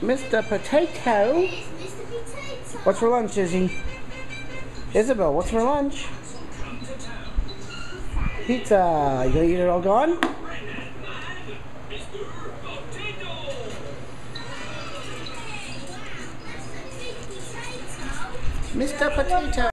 Mr. Potato. What's for lunch, Izzy? Isabel, what's for lunch? Pizza. You gonna eat it all gone? Mr. Potato.